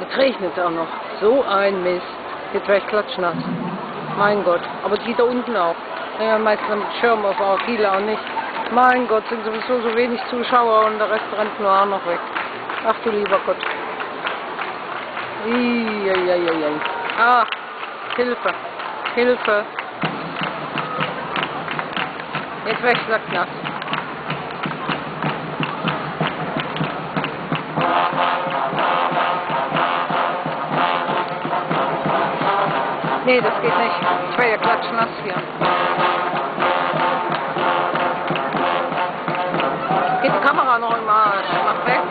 Jetzt regnet es auch noch. So ein Mist. Jetzt wäre ich klatschnass. Mein Gott. Aber die da unten auch. Ja, meistens mit Schirm auf Arkila auch nicht. Mein Gott, sind sowieso so wenig Zuschauer und der Rest rennt nur auch noch weg. Ach du lieber Gott. Eieieiei. Ah, Hilfe. Hilfe. Jetzt wäre ich nass. Nee, das geht nicht. Ich will ja klatschen nass hier. Geht die Kamera noch im Arsch. Mach weg.